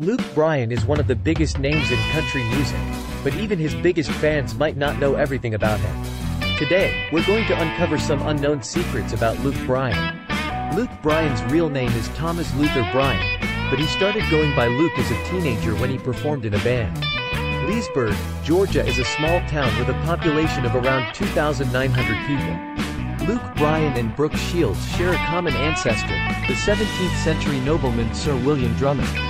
Luke Bryan is one of the biggest names in country music, but even his biggest fans might not know everything about him. Today, we're going to uncover some unknown secrets about Luke Bryan. Luke Bryan's real name is Thomas Luther Bryan, but he started going by Luke as a teenager when he performed in a band. Leesburg, Georgia is a small town with a population of around 2,900 people. Luke Bryan and Brooke Shields share a common ancestor, the 17th century nobleman Sir William Drummond.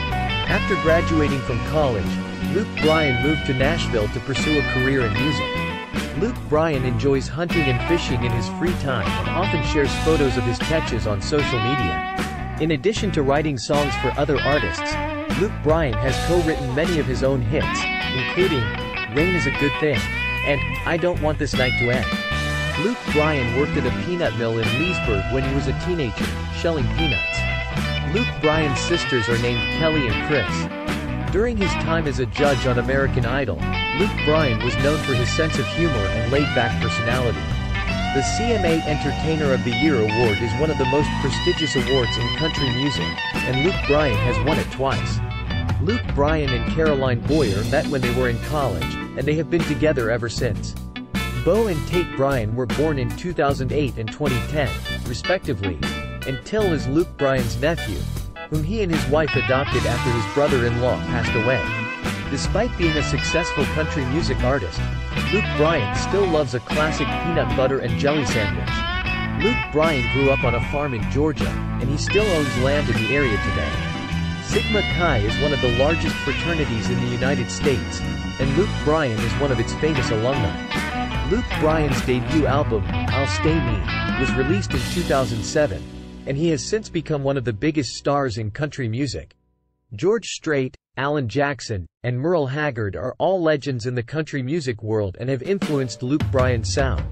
After graduating from college, Luke Bryan moved to Nashville to pursue a career in music. Luke Bryan enjoys hunting and fishing in his free time and often shares photos of his catches on social media. In addition to writing songs for other artists, Luke Bryan has co-written many of his own hits, including Rain is a Good Thing and I Don't Want This Night to End. Luke Bryan worked at a peanut mill in Leesburg when he was a teenager, shelling peanuts. Luke Bryan's sisters are named Kelly and Chris. During his time as a judge on American Idol, Luke Bryan was known for his sense of humor and laid-back personality. The CMA Entertainer of the Year award is one of the most prestigious awards in country music, and Luke Bryan has won it twice. Luke Bryan and Caroline Boyer met when they were in college, and they have been together ever since. Beau and Tate Bryan were born in 2008 and 2010, respectively, and Till is Luke Bryan's nephew, whom he and his wife adopted after his brother-in-law passed away. Despite being a successful country music artist, Luke Bryan still loves a classic peanut butter and jelly sandwich. Luke Bryan grew up on a farm in Georgia, and he still owns land in the area today. Sigma Chi is one of the largest fraternities in the United States, and Luke Bryan is one of its famous alumni. Luke Bryan's debut album, I'll Stay Me, was released in 2007, and he has since become one of the biggest stars in country music. George Strait, Alan Jackson, and Merle Haggard are all legends in the country music world and have influenced Luke Bryan's sound.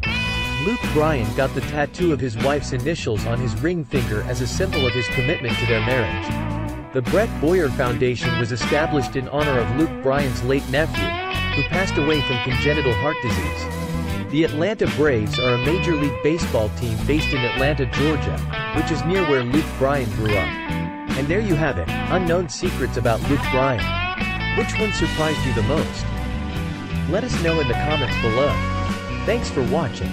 Luke Bryan got the tattoo of his wife's initials on his ring finger as a symbol of his commitment to their marriage. The Brett Boyer Foundation was established in honor of Luke Bryan's late nephew, who passed away from congenital heart disease. The Atlanta Braves are a Major League Baseball team based in Atlanta, Georgia, which is near where Luke Bryan grew up. And there you have it, unknown secrets about Luke Bryan. Which one surprised you the most? Let us know in the comments below. Thanks for watching.